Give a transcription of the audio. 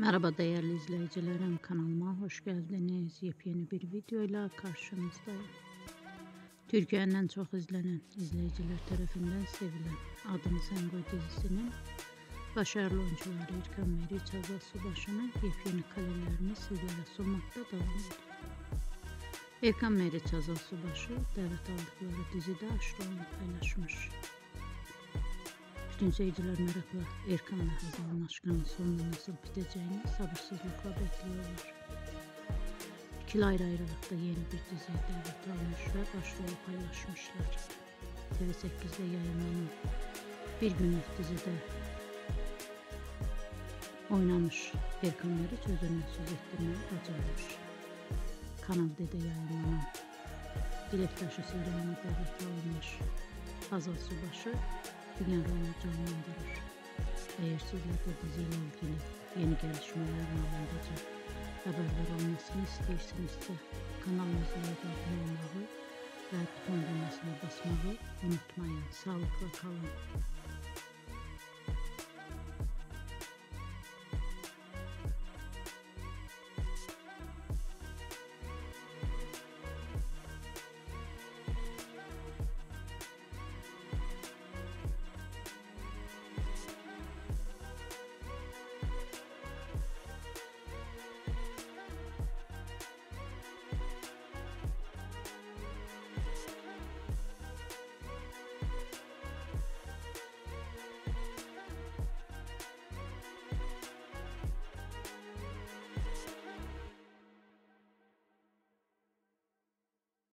Merhaba değerli izleyicilerim kanalıma hoş geldiniz. Yepyeni bir videoyla karşınızdayım. Türkiye'nin en çok izlenen izleyiciler tarafından sevilen Adını Sen Koy dizisinin başarılı oyuncuları İrkan Meri Çazal Subaşı'nın yepyeni karelerini sizlere sunmakta devam ediyor. İrkan Meri Çazal Subaşı davet aldıkları dizide aşklarını paylaşmış. Bütün seyirciler merakla Erkan ve Hazal'ın aşkının sonunda nasıl biteceğini sabırsızlıkla bekliyorlar. İkili ayrı ayrılıkta yeni bir diziye davet almış ve başrolü paylaşmışlar. TV8'de yayınlanan Bir Günlük dizide oynamış Erkan Meriç özünü söz ettirmeyi başarmış. Kanal D'de yayınlanan Dilektaşı Süleyman'a davet alınmış Hazal Subaşı Canlandırır. Eğer sizler de diziyle ilgili yeni gelişmelerin alındaca haberler olmasını istersinizse kanalımıza abone olmayı ve buton düğmesine basmayı unutmayın. Sağlıkla kalın.